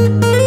Música